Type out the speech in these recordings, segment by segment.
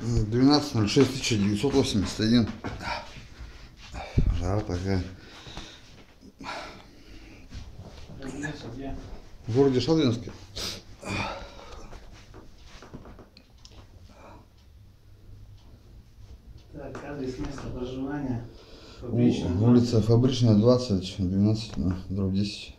12.06.1981. Жара такая. В городе Шадринске. Так, адрес места проживания. Фабричная. Улица Фабричная, 20, 12, ну, дробь 10.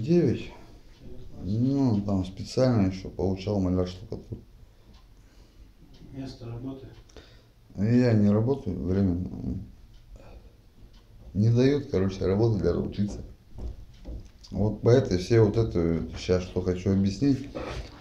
9. Ну, там специально еще получал маляр штукатур. Место работы. Я не работаю временно. Не дают, короче, работать для учиться. Вот по этой всей вот этой, сейчас что хочу объяснить,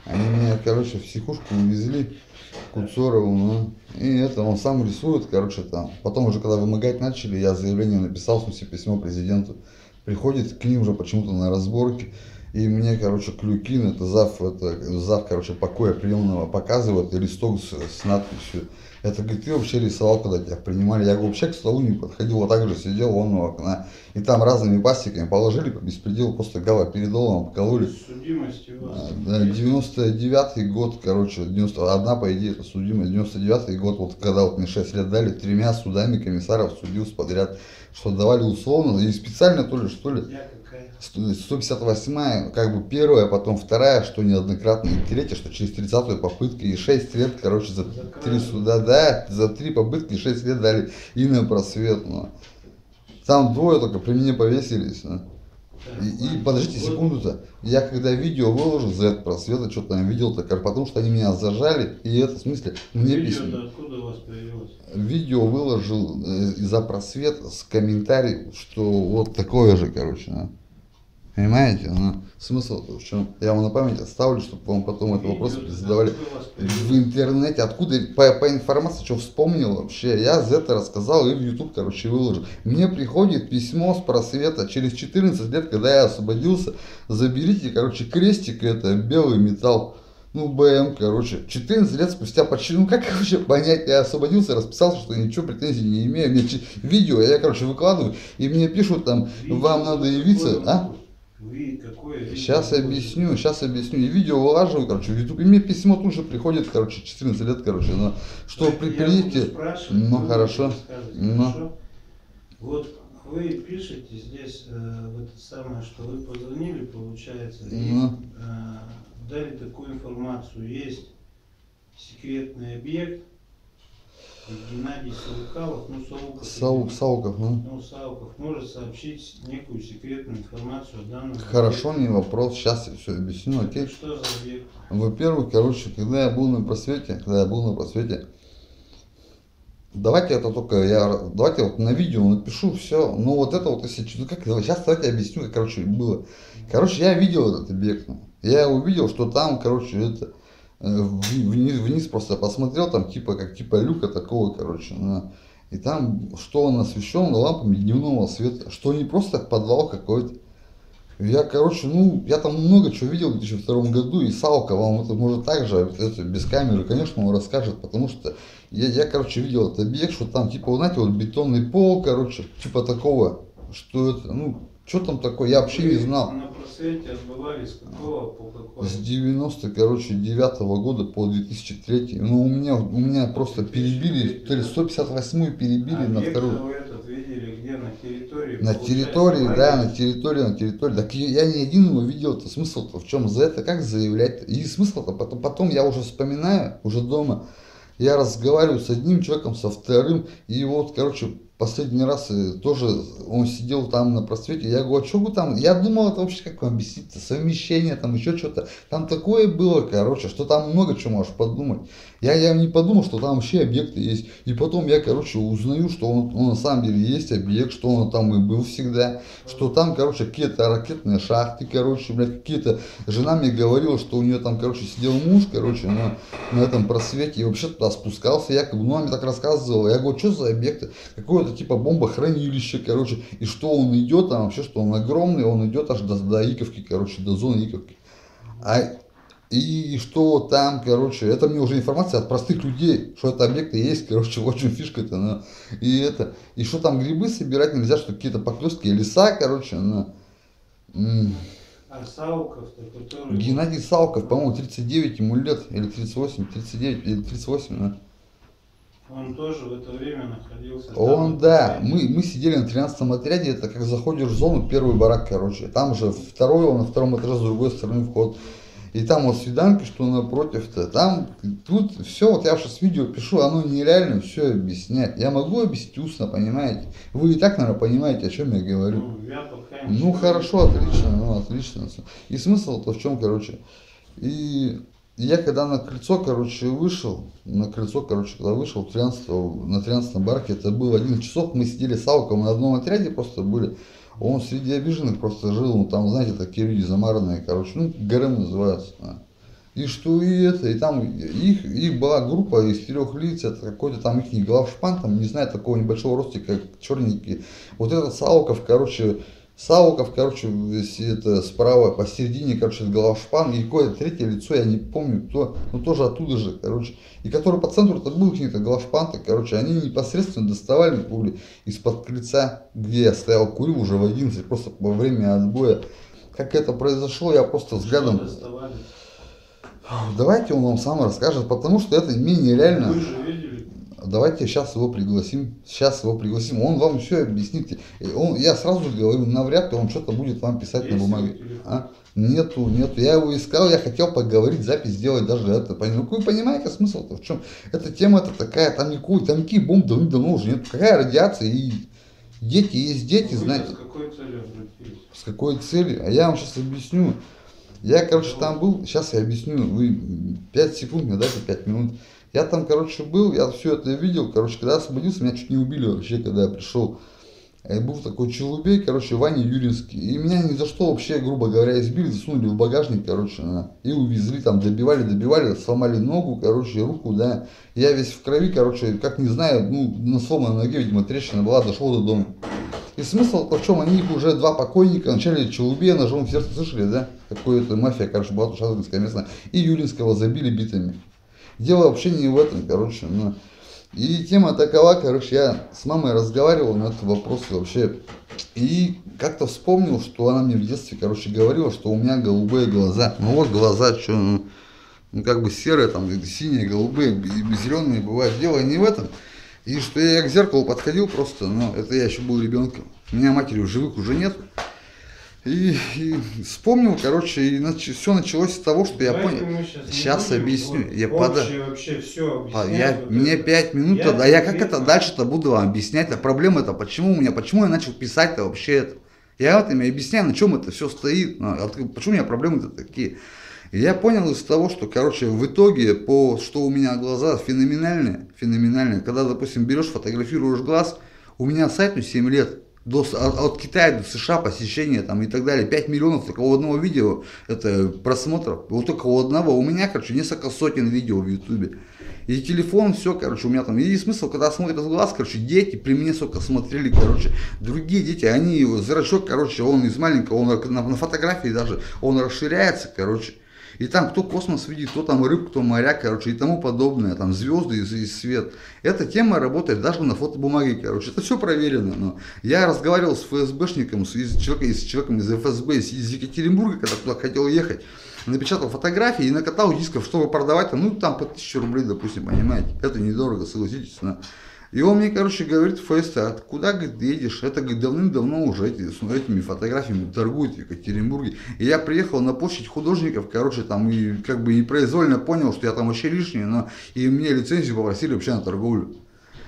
они меня, короче, в психушку увезли к Куцорову, ну, и это он сам рисует, короче, там. Потом уже, когда вымогать начали, я заявление написал, в смысле, письмо президенту. Приходит к ним уже почему-то на разборки, и мне, короче, Клюкин, это зав, это зав, короче, покоя приемного показывает, и листок с, с надписью. Это, говорит, ты вообще рисовал, когда тебя принимали. Я говорю, вообще к столу не подходил, вот так же сидел он у окна. И там разными пластиками положили по беспределу, просто гала передолом покололи. Судимость у вас. А, Да, 99 год, короче, 90, одна, по идее, это судимость, 99 год, вот когда вот мне 6 лет дали, тремя судами комиссаров судился подряд, что давали условно, и специально то ли, что ли, Я какая? 158 как бы первая, потом вторая, что неоднократно, и третья, что через 30 попытки, и 6 лет, короче, за три суда, да, за три попытки 6 лет дали и на просвет, ну. Там двое только при мне повесились, ну. И, и подождите секунду-то, я когда видео выложу за этот просвет, что там видел-то, потому что они меня зажали, и это в смысле, мне письмо. Видео-то откуда у вас появилось? Видео выложил э, за просвет с комментарием, что вот такое же, короче, ну. Понимаете? Ну, смысл в чем? Я вам на память оставлю, чтобы вам потом этот вопрос задавали. В интернете, откуда, по, по информации, что вспомнил вообще, я за это рассказал и в YouTube, короче, выложил. Мне приходит письмо с просвета через 14 лет, когда я освободился, заберите, короче, крестик, это белый металл. Ну, БМ, короче, 14 лет спустя почти, ну как вообще понять, я освободился, расписался, что ничего претензий не имею, мне видео, я, короче, выкладываю, и мне пишут там, вам надо явиться, а? Какое видео? Сейчас объясню, сейчас объясню. И видео вылаживаю, короче, в YouTube. И мне письмо тут же приходит, короче, 14 лет, короче, но что при, спрашивать, ну, хорошо. рассказывать, Ну. хорошо? Вот вы пишете здесь э, в это самое, что вы позвонили, получается, и Ну. э, дали такую информацию. Есть секретный объект, Геннадий Саукалов, ну, Сауков, Сау, видимо, Сауков, ну. ну, Сауков может сообщить некую секретную информацию о данном Хорошо, объекте. не вопрос, сейчас я все объясню, окей? Что за объект? Во-первых, короче, когда я был на просвете, когда я был на просвете, давайте это только, я, давайте вот на видео напишу все, ну вот это вот, если, ну как, сейчас давайте объясню, как, короче, было. Короче, я видел этот объект, ну. я увидел, что там, короче, это, э, вниз, вниз просто посмотрел, там типа, как типа люка такого, короче, ну, и там, что он освещен лампами дневного света, что не просто подвал какой-то. Я, короче, ну, я там много чего видел в 2002 году, и Салка вам это может также, это без камеры, конечно, он расскажет, потому что я, я, короче, видел этот объект, что там, типа, знаете, вот бетонный пол, короче, типа такого, что это, ну, что там такое, я вообще не знал. На просвете отбывали с какого по какой? С 90, короче, 9 года по 2003. Ну, у меня, у меня просто перебили, то ли 158 перебили на Объект вторую. вы этот видели где? На территории? На территории, да, на территории, на территории. Так я, не один его видел, то смысл-то в чем? За это как заявлять? И смысл-то потом, потом я уже вспоминаю, уже дома, я разговариваю с одним человеком, со вторым, и вот, короче, последний раз э, тоже он сидел там на просвете. Я говорю, а что вы там? Я думал, это вообще как вам объяснить, совмещение, там еще что-то. Там такое было, короче, что там много чего можешь подумать. Я, я не подумал, что там вообще объекты есть. И потом я, короче, узнаю, что он, он на самом деле есть объект, что он там и был всегда. Что там, короче, какие-то ракетные шахты, короче, блядь, какие-то... Жена мне говорила, что у нее там, короче, сидел муж, короче, на, на этом просвете и вообще туда спускался якобы. Ну, она мне так рассказывала. Я говорю, что за объекты? Какое-то типа бомбохранилище, короче. И что он идет там вообще, что он огромный, он идет аж до, до Иковки, короче, до зоны Иковки. А и что там, короче, это мне уже информация от простых людей, что это объекты есть, короче, очень фишка-то, ну, и это, и что там грибы собирать нельзя, что какие-то поклёстки, леса, короче, ну, а Сауков-то, который... Геннадий Сауков, по-моему, 39 ему лет, или 38, 39, или 38, да. Он тоже в это время находился. Он, да, мы, мы сидели на 13 отряде, это как заходишь в зону, первый барак, короче, там же второй, он на втором этаже с другой стороны вход. И там вот свиданки, что напротив-то, там, тут все, вот я сейчас видео пишу, оно нереально все объяснять. Я могу объяснить устно, понимаете? Вы и так, наверное, понимаете, о чем я говорю. Ну, я пока ну хорошо, отлично, ну отлично. И смысл-то в чем, короче. И я когда на крыльцо, короче, вышел, на крыльцо, короче, когда вышел 13 на 13 барке, это было 11 часов, мы сидели с Ауком на одном отряде просто были. Он среди обиженных просто жил, ну там, знаете, такие люди замаранные, короче, ну, ГРМ называется. А. И что и это, и там их, их была группа из трех лиц, это какой-то там их главшпан, там, не знаю, такого небольшого ростика, как черненький. Вот этот Сауков, короче, Сауков, короче, это справа посередине, короче, главшпан, и какое-то третье лицо, я не помню, кто, но тоже оттуда же, короче. И который по центру, это был какие-то главшпан короче, они непосредственно доставали пули из-под крыльца, где я стоял, курил уже в 11, просто во время отбоя. Как это произошло, я просто взглядом... Давайте он вам сам расскажет, потому что это менее реально. Вы же видели давайте сейчас его пригласим, сейчас его пригласим, он вам все объяснит. Он, я сразу говорю, навряд ли он что-то будет вам писать Есть на бумаге. А? Нету, нету. Я его искал, я хотел поговорить, запись сделать даже это. Ну, вы понимаете смысл-то в чем? Эта тема-то такая, там никакой, там никаких бомб давно уже нет. Какая радиация и дети есть дети, знаете. С какой целью обратились? С какой целью? А я вам сейчас объясню. Я, короче, там был, сейчас я объясню, вы 5 секунд, мне дайте 5 минут. Я там, короче, был, я все это видел, короче, когда освободился, меня чуть не убили вообще, когда я пришел. Я был такой челубей, короче, Ваня Юринский. И меня ни за что вообще, грубо говоря, избили, засунули в багажник, короче, и увезли, там, добивали, добивали, сломали ногу, короче, руку, да. Я весь в крови, короче, как не знаю, ну, на сломанной ноге, видимо, трещина была, дошел до дома. И смысл в чем, они уже два покойника, вначале Челубея ножом в сердце, слышали, да? Какое-то мафия, короче, была Шадринская местная. И Юринского забили битами. Дело вообще не в этом, короче. Ну. И тема такова, короче, я с мамой разговаривал на этот вопрос вообще. И как-то вспомнил, что она мне в детстве, короче, говорила, что у меня голубые глаза. Ну вот глаза, что, ну, ну как бы серые, там, синие, голубые, зеленые бывают. Дело не в этом. И что я к зеркалу подходил просто, но это я еще был ребенком. У меня матери живых уже нет. И, и вспомнил, короче, и нач... все началось с того, что Давай я понял. Сейчас, Сейчас объясню. Вот, Я пода... вообще все А, я, вот мне это. пять минут, Я а я как это дальше-то буду вам объяснять? А проблема-то почему у меня, почему я начал писать-то вообще это? Я вот им объясняю, на чем это все стоит, ну, от- почему у меня проблемы-то такие. И я понял из того, что, короче, в итоге, по, что у меня глаза феноменальные, феноменальные. Когда, допустим, берешь, фотографируешь глаз, у меня сайту 7 лет, до, от, от Китая до США посещения там и так далее, 5 миллионов только у одного видео, это просмотров, вот только у одного, у меня, короче, несколько сотен видео в Ютубе. И телефон, все, короче, у меня там. И смысл, когда смотрят в глаз, короче, дети при мне, сука, смотрели, короче, другие дети, они, зрачок, короче, он из маленького, он на, на фотографии даже, он расширяется, короче. И там кто космос видит, кто там рыб, кто моряк, короче, и тому подобное, там звезды и, и свет. Эта тема работает даже на фотобумаге, короче, это все проверено. Но я разговаривал с ФСБшником, с, из, человеком, с человеком из ФСБ, из, из Екатеринбурга, когда туда хотел ехать. Напечатал фотографии и накатал дисков, чтобы продавать, ну там по 1000 рублей, допустим, понимаете. Это недорого, согласитесь. Но... И он мне, короче, говорит, ФСТ, а куда, говорит, едешь? Это, говорит, давным-давно уже эти, с этими фотографиями торгуют в Екатеринбурге. И я приехал на площадь художников, короче, там, и как бы непроизвольно понял, что я там вообще лишний, но и мне лицензию попросили вообще на торговлю.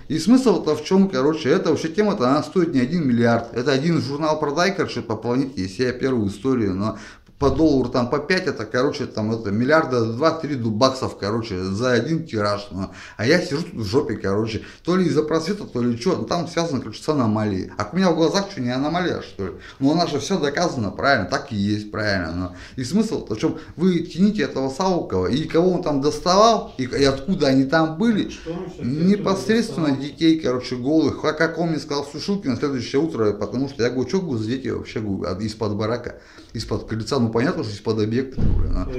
И смысл-то в чем, короче, это вообще тема-то, она стоит не один миллиард. Это один журнал продай, короче, по планете, если я первую историю, но по доллару там по 5, это, короче, там это миллиарда 2-3 баксов, короче, за один тираж. Ну. А я сижу тут в жопе, короче, то ли из-за просвета, то ли что, ну, там связано, короче, с аномалией. А у меня в глазах что, не аномалия, что ли? Ну, у нас же все доказано, правильно, так и есть, правильно. Но. И смысл, в чем вы тяните этого Саукова, и кого он там доставал, и, и откуда они там были, непосредственно детей, короче, голых, а как он мне сказал Сушилки на следующее утро, потому что я говорю, что дети вообще из-под барака, из-под крыльца, ну понятно, что из-под объекта. А.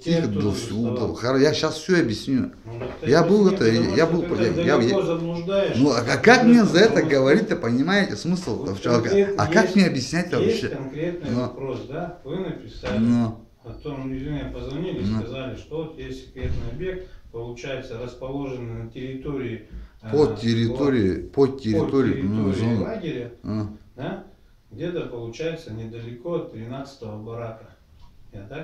Тихо, да, все, я сейчас все объясню. Ну, я был это, я был, я, я, ну а как мне за это говорить-то, понимаете, смысл вот А как мне объяснять вообще? конкретный Но. вопрос, да? Вы написали. Но. О том, извиняюсь, позвонили, Но. сказали, что вот есть секретный объект, получается, расположенный на территории под территорией, под территорией, под территорией ну, лагеря, а. да, где-то получается недалеко от 13 барака.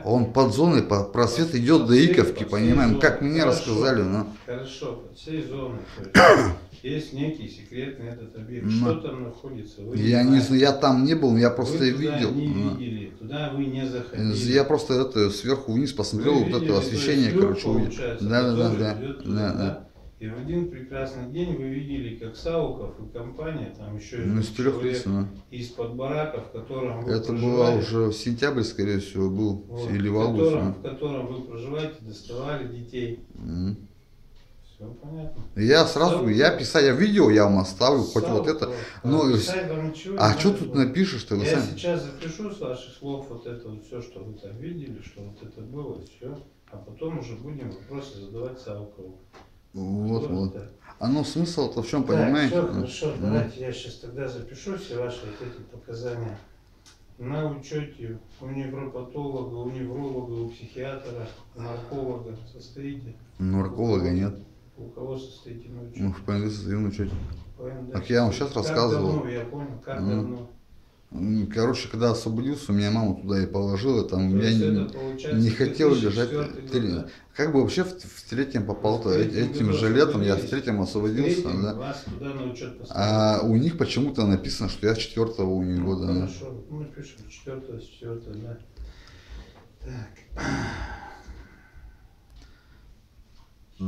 Он под зоной, по просвет идет до Иковки, понимаем, как мне Хорошо. рассказали. Но... Хорошо, под всей зоной. Есть некий секретный этот объект. Но. Что там находится? Вы я не знаю, я там не был, я просто вы видел. не видели, туда вы не заходили. Я просто это сверху вниз посмотрел, вы вот это освещение, короче, увидел. Да, да, да, да, да, да. И в один прекрасный день вы видели, как Сауков и компания, там еще ну, из человек лиц, из-под барака, в котором вы Это было уже в сентябре, скорее всего, был, вот, или в августе. Котором, в котором вы проживаете, доставали детей. Mm. Все понятно. Я сразу, я писал, я видео я вам оставлю, Сауков. хоть вот это. А ничего, а что тут напишешь-то? Я сами? сейчас запишу с ваших слов вот это вот все, что вы там видели, что вот это было, все. А потом уже будем вопросы задавать Саукову. Вот, вот. А ну смысл-то в чем, так, понимаете? Все, хорошо, ну. давайте я сейчас тогда запишу все ваши вот эти показания. На учете у невропатолога, у невролога, у психиатра, нарколога состоите? Нарколога нет. У кого состоите на учете? Ну, в ПНД состою на учете. Так я вам сейчас как рассказывал. Давно, я понял, как ну. давно? Короче, когда освободился, меня мама туда и положила, там я не, не хотел лежать. Год, Как бы вообще в, в третьем попал-то этим же летом, я в третьем освободился, третьем да. Вас туда на учет а у них почему-то написано, что я с четвертого у них года. Хорошо, да. мы пишем четвертого, с четвертого, да. Так.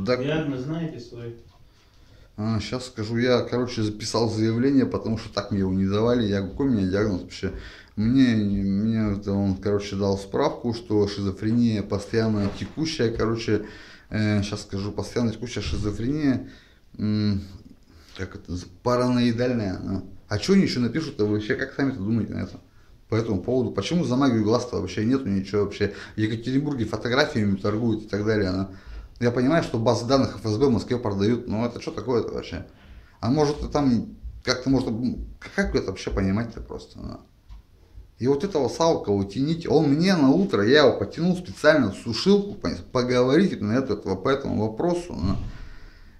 Так. Диагноз знаете свой? А, сейчас скажу, я, короче, записал заявление, потому что так мне его не давали. Я какой у меня диагноз вообще? Мне, мне это он, короче, дал справку, что шизофрения постоянно текущая, короче, э, сейчас скажу, постоянно текущая шизофрения, э, как это, параноидальная. А, а что они еще напишут-то вообще, как сами-то думаете на это? По этому поводу, почему за магию глаз-то вообще нету ничего вообще? В Екатеринбурге фотографиями торгуют и так далее. Она я понимаю, что базы данных ФСБ в Москве продают, но это что такое вообще? А может там как-то можно, как это вообще понимать-то просто? Да? И вот этого Саукова тянить, он мне на утро, я его потянул специально в сушилку, поговорить на это, по этому вопросу. Да?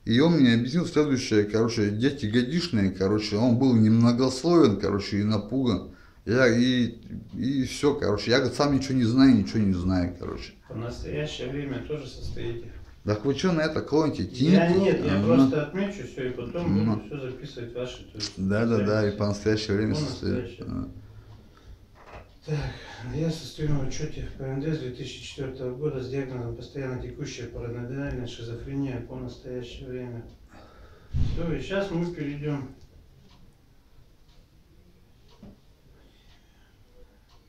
И он мне объяснил следующее, короче, дети годишные, короче, он был немногословен, короче, и напуган. Я и, и все, короче, я сам ничего не знаю, ничего не знаю, короче. В настоящее время тоже состоите так вы что на это клоните? Тинь? Я нет, я а, просто отмечу все и потом ну. буду все записывать ваши. Да, да, да, и по настоящее время состоит. А. Так, я состою на учете в ПНД с 2004 года с диагнозом постоянно текущая параноидальная шизофрения по настоящее время. Все, и сейчас мы перейдем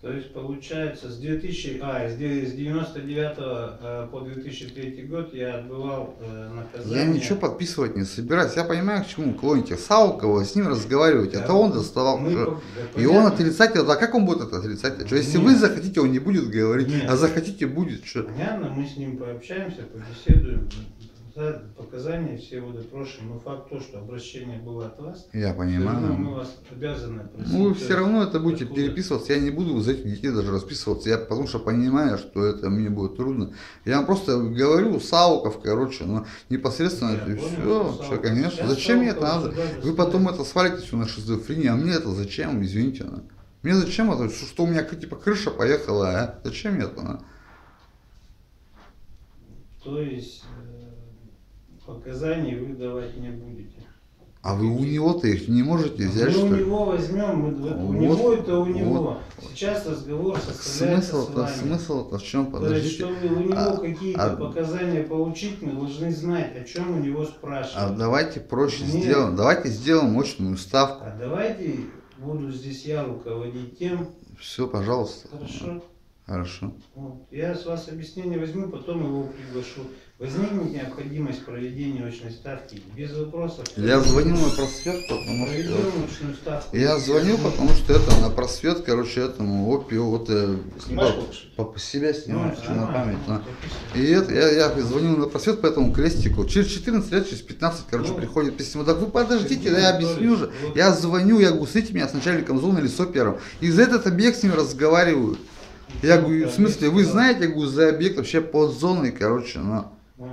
То есть получается с 2000, а, с 99 э, по 2003 год я отбывал э, наказание. Я ничего подписывать не собираюсь. Я понимаю, к чему клоните. Саукова, с ним разговаривать. Да, это он доставал. Мы, уже. Да, и он отрицатель. А как он будет это отрицатель? Что, если Нет. вы захотите, он не будет говорить, Нет. а захотите будет. Что? Понятно, мы с ним пообщаемся, побеседуем да, показания все вот опрошены, но факт то, что обращение было от вас. Я понимаю. Мы вас обязаны просить. Ну, все равно это будете откуда? переписываться, я не буду за этих детей даже расписываться, я потому что понимаю, что это мне будет трудно. Я вам просто говорю, Сауков, короче, но непосредственно я это понял, все, все, конечно. Я зачем мне это надо? Вы потом это свалите все на шизофрению, а мне это зачем, извините. Мне зачем это, что у меня типа крыша поехала, а? Зачем мне это? То есть показаний вы давать не будете. А вы у него-то их не можете взять, мы что у ли? него возьмем, мы- у Вот, него это у вот. него. Сейчас разговор составляется с Смысл-то, вами. смысл-то в чем? То есть, Подождите. что вы у него А- какие-то а- показания получить, мы должны знать, о чем у него А спрашивать. давайте проще Нет. сделаем. Давайте сделаем мощную ставку. А давайте буду здесь я руководить тем. Все, пожалуйста. Хорошо. Хорошо. Вот. Я с вас объяснение возьму, потом его приглашу. Возникнет необходимость проведения очной ставки. Без вопросов. Я звонил на просвет, потому что... очную ставку. Я звонил, потому что это на просвет, короче, этому опио, вот э, Снимаешь по- лучше? по, себя снимаю, Ну, на память. на. И это, я, я звонил на просвет по этому крестику. Через 14 лет, через 15, короче, Ну. приходит письмо. Так вы подождите, да я объясню же. Я звоню, я говорю, смотрите меня с начальником зоны или с опером. И за этот объект с ним разговариваю. Я говорю, в смысле, вы знаете, я говорю, за объект вообще под зоной, короче, ну. Вот.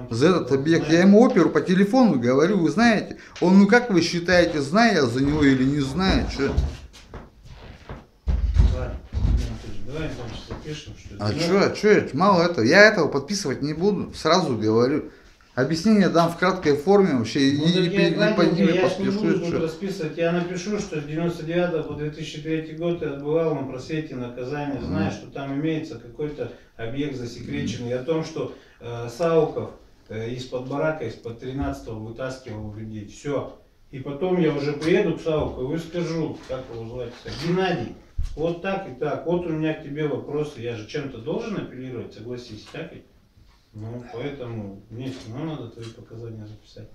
За этот объект. Я ему оперу по телефону говорю, вы знаете. Он, ну как вы считаете, знаю я за него или не знаю, что? А что, а что, мало этого, я этого подписывать не буду, сразу говорю. Объяснение дам в краткой форме вообще, и, Ну, и, я, и по Гладенько, ними я тут что. расписывать, я напишу, что с 99 по 2003 год я отбывал на просвете наказание, зная, что там имеется какой-то объект засекреченный, и о том, что э, Сауков э, из-под барака, из-под 13 вытаскивал людей. Все. И потом я уже приеду к Саукову и скажу, как его звать, Геннадий, вот так и так, вот у меня к тебе вопросы, я же чем-то должен апеллировать, согласись, так ведь? Ну, поэтому мне все равно надо твои показания записать.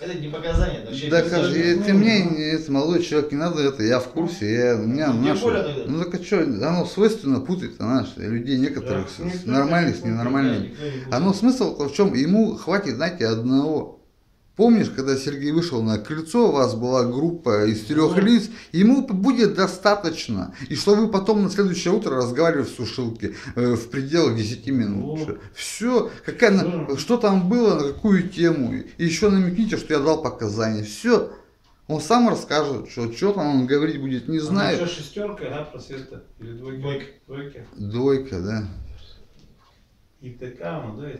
Это не показания, это вообще э, ты мне, не- это, молодой человек, не надо это, я в курсе, я, у меня Ну, тогда. ну так а что, оно свойственно путать, знаешь, людей некоторых, Да, с- никто нормальных, с не ненормальными. Оно смысл-то в чем? Ему хватит, знаете, одного. Помнишь, когда Сергей вышел на крыльцо, у вас была группа из трех Ну. лиц, ему будет достаточно. И что вы потом на следующее утро разговаривали в сушилке э, в пределах 10 минут. Ну. Все, какая, на- Ну. что там было, на какую тему. И еще намекните, что я дал показания. Все. Он сам расскажет, что, что там он говорить будет, не знаю. Что, шестерка, да, просвета? Или двойка? Двойка. Двойка. Двойка, да. И ТК, ну, да?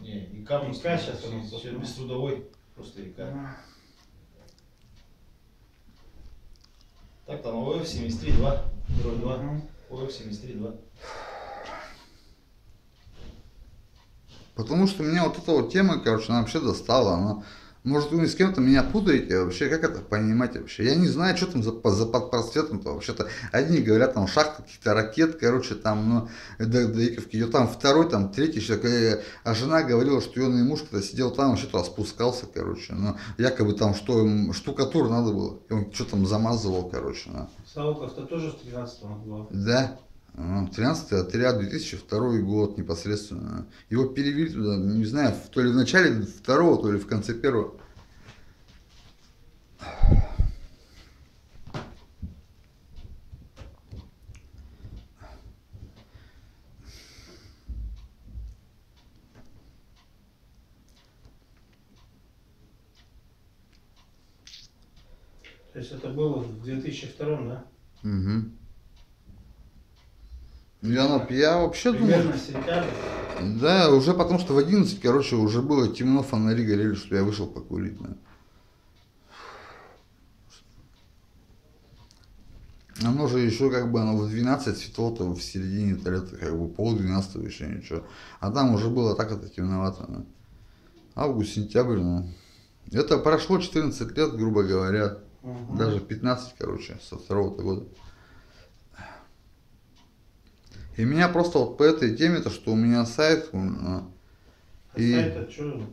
Не, и щас оно сейчас посмотрим. без трудовой. Просто ИК. Так, там ОФ 73-2. Дробь 2. Мгм. ОФ 73-2. Потому что меня вот эта вот тема, короче, она вообще достала. Она, может, вы с кем-то меня путаете вообще, как это понимать вообще? Я не знаю, что там за, за подпросветом-то вообще-то. Одни говорят, там шахта каких-то ракет, короче, там, ну, до, до Иковки. Ее там второй, там третий человек. э, А жена говорила, что ее муж, когда сидел там, вообще-то спускался, короче. Ну, якобы там что, штукатур надо было. И он что там замазывал, короче. ну. Сауков-то тоже с 13-го отбывал. Да. Ну, 13 отряд, 2002 год непосредственно. Его перевели туда, не знаю, то ли в начале второго, то ли в конце первого. То есть это было в 2002, да? Угу. Я, на- я вообще думал, Примерно сентябрь. да, уже потому что в 11, короче, уже было темно, фонари горели, что я вышел покурить. да. Оно же еще как бы оно в 12 светло-то в середине лета, как бы пол 12 еще ничего. А там уже было так это темновато. да. Август, сентябрь, ну. Это прошло 14 лет, грубо говоря. Мгм. Даже 15, короче, со второго года. И меня просто вот по этой теме, то что у меня сайт, а, А и- это, о чём?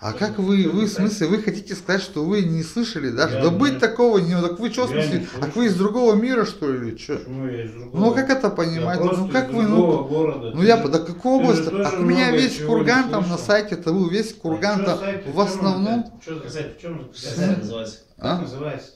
а Что как вы, Что вы, в смысле, вы хотите сказать, что вы не слышали даже? Я да не- быть такого не, так вы что, в Я смысле, а вы из другого мира, что ли, или что? Почему я из другого? Ну, а как это Я понимать? просто Ну, как из вы, ну, города. ну Ты я, же- да какого области? А у меня весь курган там на сайте, это был весь курган А там, чё в основном? Чё за сайт? В за Сайт называется. Как а? называется?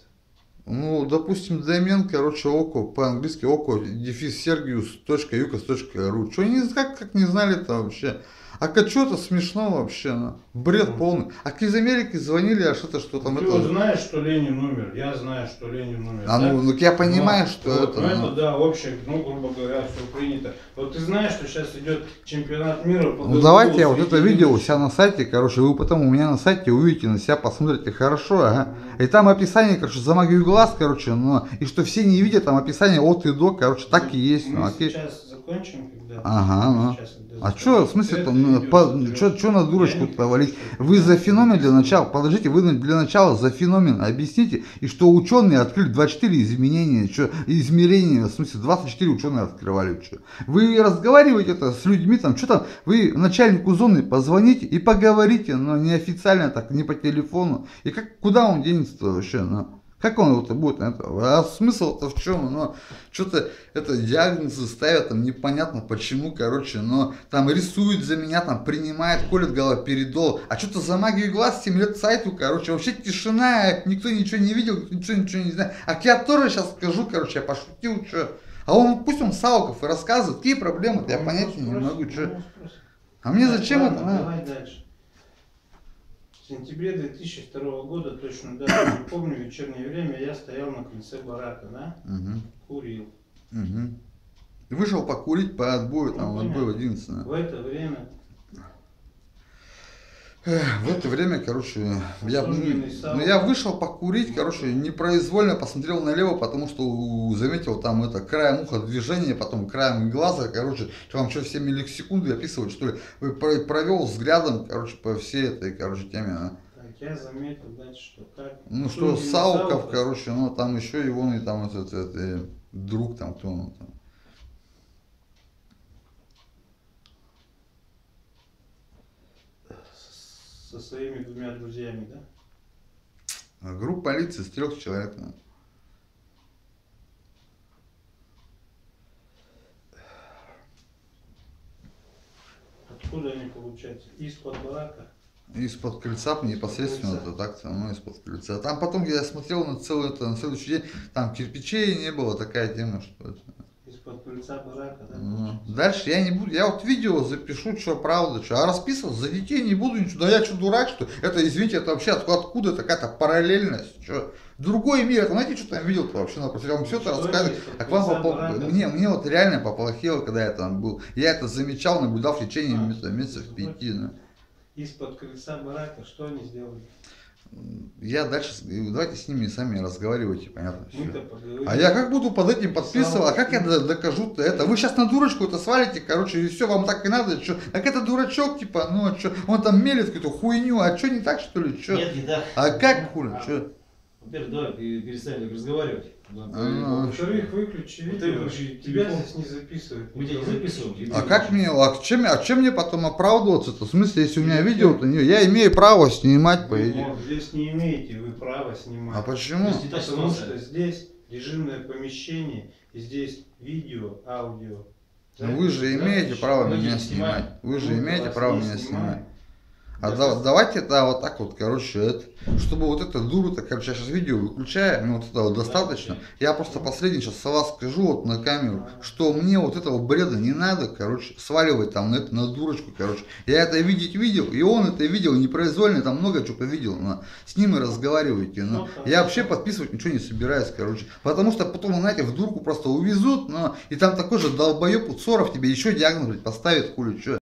Ну, допустим, домен, короче, око, по-английски око, дефис сергиус, точка, юкос, точка, ру. Что, не, как, как не знали-то вообще? А как что это смешно вообще, ну? Бред полный. А из Америки звонили, а что-то, что там Ты это... вот знаешь, что Ленин умер, я знаю, что Ленин умер. А да? ну, ну я понимаю, Ну, что вот, это... ну, ну. это да, общее, ну, грубо говоря, все принято. Вот ты знаешь, что сейчас идет чемпионат мира по Ну давайте я вот это видео у себя на сайте, короче, вы потом у меня на сайте увидите, на себя посмотрите хорошо, ага. И там описание, короче, за магию глаз, короче, но и что все не видят, там описание от и до, короче, так и есть. Мы ну, окей. сейчас закончим, когда... Ага, ну. Сейчас, А что, в смысле, чё на дурочку-то валить? Вы за феномен для начала, подождите, вы для начала за феномен объясните, и что ученые открыли 24 изменения, что, измерения, в смысле 24 ученые открывали, что. Вы разговариваете это с людьми, там, что там, вы начальнику зоны позвоните и поговорите, но неофициально так, не по телефону, и как, куда он денется вообще, ну? Как он это будет? Это? А смысл-то в чем? Ну, что-то это диагнозы ставят, там непонятно почему, короче, но там рисуют за меня, там принимает, колет галоперидол. А что-то за магию глаз 7 лет сайту, короче, вообще тишина, никто ничего не видел, никто ничего не знает. А я тоже сейчас скажу, короче, я пошутил, что. А он, пусть он Сауков и рассказывает, какие проблемы, я Ну, понятия не могу, ну, что. спросим. А мне зачем это надо? Давай дальше. В сентябре 2002 года, точно дату не помню, вечернее время, я стоял на крыльце барака, да, Мгм, курил. мгм. Вышел покурить по отбою, там, Ну, понятно. 11. В это время В это время, короче, я, ну, я вышел покурить, короче, непроизвольно посмотрел налево, потому что заметил там это краем уха движение, потом краем глаза, короче, что вам что, все миллисекунды описывать, что ли, Вы про- провел взглядом, короче, по всей этой, короче, теме, а. так, я заметил дальше, что как... ну что, Сауков, Савва- короче, ну там еще и вон и там этот, этот, э, друг там, кто он там. с- со своими двумя друзьями, да? А Группа полиции с трех человек, ну. Откуда они получаются? Из-под барака? Из-под крыльца непосредственно это так-то, ну, из-под крыльца. Там потом я смотрел на целый, это, на следующий день, там кирпичей не было, такая тема, что это. Из-под крыльца барака, да? Ну? Дальше я не буду, я вот видео запишу, что правда, что, а расписываться за детей не буду ничего, да я что, дурак, что, это, извините, это вообще откуда, откуда такая-то параллельность, что, другой мир, это, знаете, что там видел-то вообще, напротив, я вам все это рассказываю, есть, а к вам попал- мне, мне вот реально поплохело, когда я там был, я это замечал, наблюдал в течение А, месяцев, пяти, ну. Из-под крыльца барака что они сделали? Я дальше, давайте с ними сами разговаривайте, понятно, поговорили. А я как буду под этим подписывал? А как я до- докажу-то это? Вы сейчас на дурочку это свалите, короче, и все, вам так и надо. Что? Так это дурачок, типа, ну а что? Он там мелет какую-то хуйню, а что не так, что ли? Что? Нет, не так. А как хули? Что? Во-первых, давай пе- перестанем так разговаривать. А. Во-вторых, выключи видео, тебя здесь не записывают. Мы тебя не записываем. А как мне, а чем, а чем мне потом оправдываться-то? В смысле, если у меня видео-то не, я имею право снимать, по идее. здесь не имеете вы права снимать. А почему? То не та Потому ситуация. что здесь режимное помещение, и здесь видео, аудио. Да? Ну, Вы же имеете право меня снимать. Вы же Ну, имеете право меня снимать. А да- давайте, да, вот так вот, короче, это, чтобы вот это дуру-то, короче, я сейчас видео выключаю, ну вот этого достаточно. Я просто последний сейчас со вас скажу вот на камеру, что мне вот этого бреда не надо, короче, сваливать там на, это, на дурочку, короче. Я это видеть видел, и он это видел непроизвольно, там много чего видел, но с ним и разговаривайте. Но Ну, я вообще подписывать ничего не собираюсь, короче. Потому что потом, знаете, в дурку просто увезут, но и там такой же долбоеб Уцоров тебе еще диагноз блядь, поставит, хули, что.